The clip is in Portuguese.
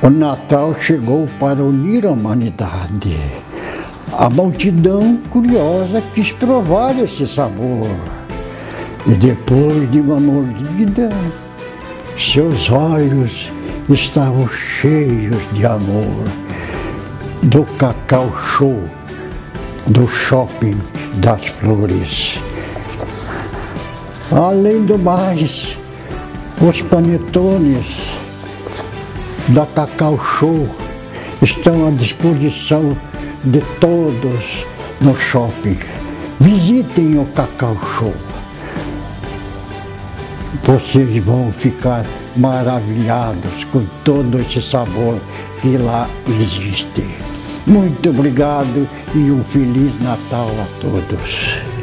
O Natal chegou para unir a humanidade. A multidão curiosa quis provar esse sabor. E depois de uma mordida, seus olhos estavam cheios de amor. Do Cacau Show, do Shopping das Flores. Além do mais, os panetones da Cacau Show estão à disposição de todos no shopping. Visitem o Cacau Show. Vocês vão ficar maravilhados com todo esse sabor que lá existe. Muito obrigado e um Feliz Natal a todos.